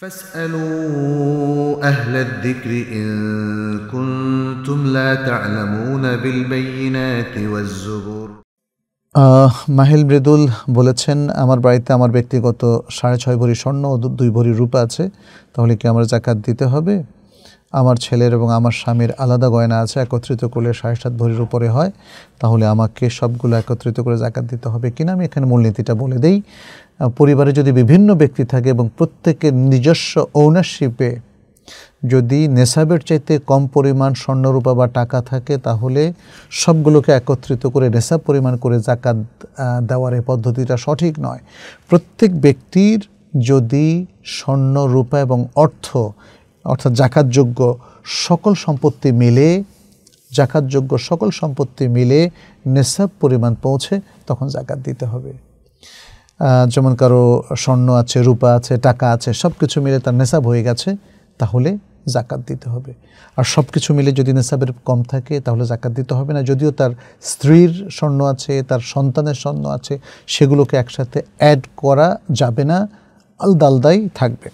فاسألوا أهل الذكر إن كنتم لا تعلمون بالبينات والزبور আহ, মাহিল মৃদুল বলেছেন আমার বাড়িতে আমার ব্যক্তিগত সাড়ে ছয় ভরি স্বর্ণ ও দু- দুই ভরি রূপা আছে তাহলে কি আমার জাকাত দিতে হবে আমার ছেলের এবং আমার স্বামীর আলাদা গয়না আছে একত্রিত করলে সাড়ে সাত ভরির উপরে হয় তাহলে আমাকে সবগুলো একত্রিত করে জাকাত দিতে হবে কিনা আমি এখানে মূলনীতিটা বলে দেই আহ, পরিবারে যদি বিভিন্ন ব্যক্তি থাকে এবং প্রত্যেকের নিজস্ব ওনারশিপে যদি নেশাবের চাইতে কম পরিমাণ স্বর্ণরূপা বা টাকা থাকে, তাহলে সবগুলোকে একত্রিত করে নেশাব পরিমাণ করে জাকাত দেওয়ার এই পদ্ধতিটা সঠিক নয়। প্রত্যেক ব্যক্তির যদি স্বর্ণ রূপা এবং অর্থ, অর্থাৎ জাকাতযোগ্য সকল সম্পত্তি মিলে, জাকাতযোগ্য সকল সম্পত্তি মিলে নেশাব পরিমাণ পৌঁছে, তখন জাকাত দিতে হবে। যেমন কারও স্বর্ণ আছে, রূপা আছে, টাকা আছে সব কিছু মিলে তার নেশাব হয়ে গেছে, তাহলে জাকাত দিতে হবে। আর সব কিছু মিলে যদি নেশাবের কম থাকে, তাহলে জাকাত দিতে হবে না। যদিও তার স্ত্রীর স্বর্ণ আছে, তার সন্তানের স্বর্ণ আছে, সেগুলোকে একসাথে অ্যাড করা যাবে না, আলদা আলদাই থাকবে।